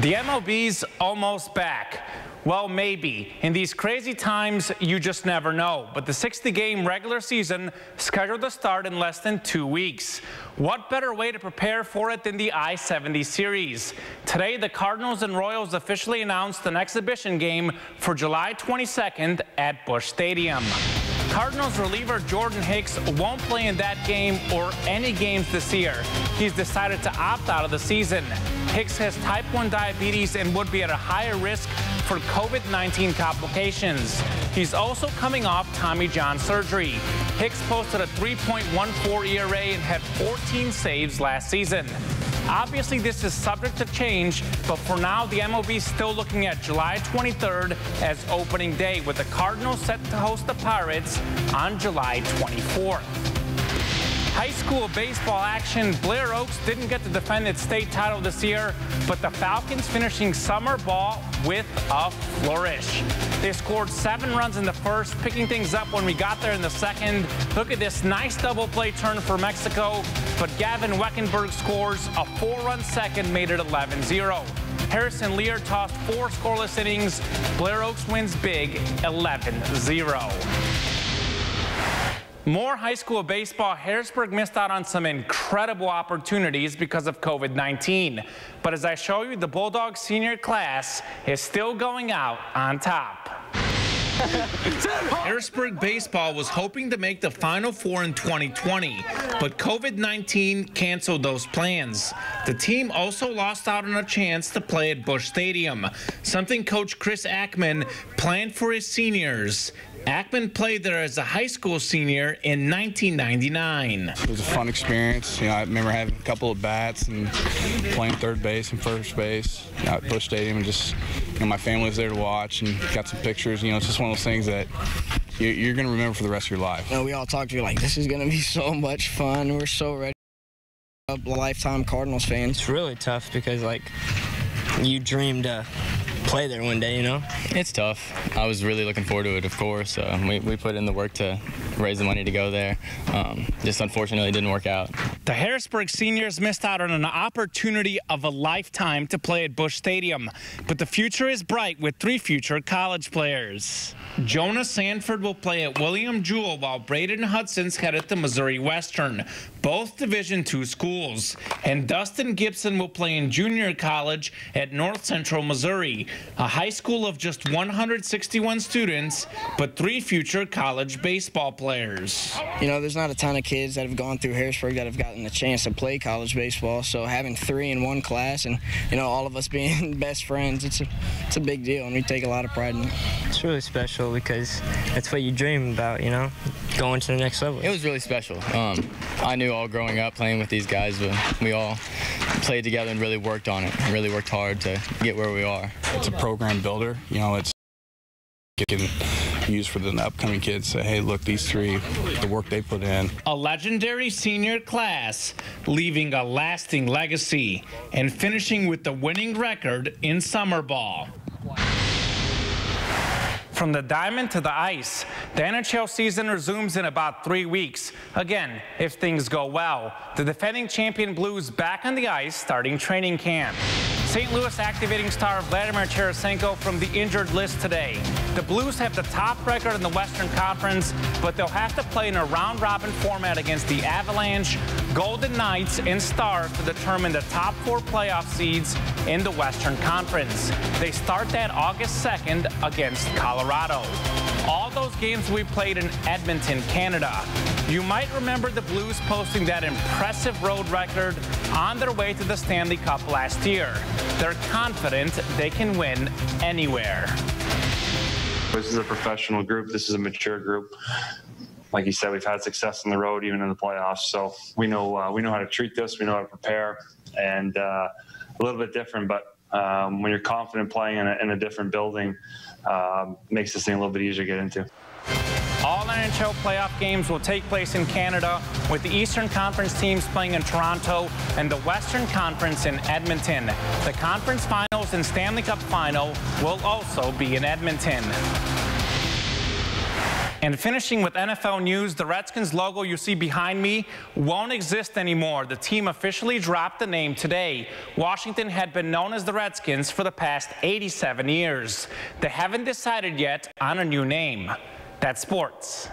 The MLB's almost back. Well, maybe. In these crazy times, you just never know. But the 60-game regular season scheduled to start in less than two weeks. What better way to prepare for it than the I-70 series? Today, the Cardinals and Royals officially announced an exhibition game for July 22nd at Busch Stadium. Cardinals reliever Jordan Hicks won't play in that game or any games this year. He's decided to opt out of the season. Hicks has type 1 diabetes and would be at a higher risk for COVID-19 complications. He's also coming off Tommy John surgery. Hicks posted a 3.14 ERA and had 14 saves last season. Obviously, this is subject to change, but for now, the MLB is still looking at July 23rd as opening day, with the Cardinals set to host the Pirates on July 24th. High school baseball action. Blair Oaks didn't get to defend its state title this year, but the Falcons finishing summer ball with a flourish. They scored seven runs in the first, picking things up when we got there in the second. Look at this nice double play turn for Mexico, but Gavin Weckenberg scores a four-run second, made it 11-0. Harrison Lear tossed four scoreless innings. Blair Oaks wins big, 11-0. More high school baseball. Harrisburg missed out on some incredible opportunities because of COVID-19. But as I show you, the Bulldogs senior class is still going out on top. Harrisburg baseball was hoping to make the Final Four in 2020, but COVID-19 canceled those plans. The team also lost out on a chance to play at Busch Stadium, something coach Chris Ackman planned for his seniors. Ackman played there as a high school senior in 1999. It was a fun experience. You know, I remember having a couple of bats and playing third base and first base at Busch Stadium, and just you know, my family was there to watch and got some pictures. You know, it's just one of those things that you're going to remember for the rest of your life. You know, we all talked to you like, this is going to be so much fun. We're so ready. Lifetime Cardinals fans. It's really tough because like you dreamed to play there one day, you know? It's tough. I was really looking forward to it, of course. Uh, we, we put in the work to raise the money to go there. Um, just unfortunately didn't work out. The Harrisburg seniors missed out on an opportunity of a lifetime to play at Busch Stadium, but the future is bright with three future college players. Jonah Sanford will play at William Jewell while Braden Hudson's headed to Missouri Western, both Division II schools. And Dustin Gibson will play in junior college at North Central Missouri, a high school of just 161 students, but three future college baseball players. You know, there's not a ton of kids that have gone through Harrisburg that have gotten a chance to play college baseball, so having three in one class and, you know, all of us being best friends, it's a, it's a big deal, and we take a lot of pride in it. It's really special because that's what you dream about, you know, going to the next level. It was really special. Um, I knew all growing up playing with these guys, but we all played together and really worked on it, and really worked hard to get where we are. It's a program builder. You know, it's can use for the upcoming kids. Say, hey, look, these three, the work they put in. A legendary senior class, leaving a lasting legacy and finishing with the winning record in summer ball. From the diamond to the ice, the NHL season resumes in about three weeks. Again, if things go well, the defending champion Blues back on the ice starting training camp. St. Louis activating star Vladimir Tarasenko from the injured list today. The Blues have the top record in the Western Conference, but they'll have to play in a round-robin format against the Avalanche, Golden Knights, and Stars to determine the top four playoff seeds in the Western Conference. They start that August 2nd against Colorado. All those games we played in Edmonton, Canada. You might remember the Blues posting that impressive road record on their way to the Stanley Cup last year. They're confident they can win anywhere. This is a professional group. This is a mature group. Like you said, we've had success on the road, even in the playoffs. So we know uh, we know how to treat this. We know how to prepare, and uh, a little bit different. But um, when you're confident playing in a, in a different building, um, makes this thing a little bit easier to get into. All NHL playoff games will take place in Canada, with the Eastern Conference teams playing in Toronto and the Western Conference in Edmonton. The conference finals and Stanley Cup final will also be in Edmonton. And finishing with NFL news, the Redskins logo you see behind me won't exist anymore. The team officially dropped the name today. Washington had been known as the Redskins for the past 87 years. They haven't decided yet on a new name. That's sports.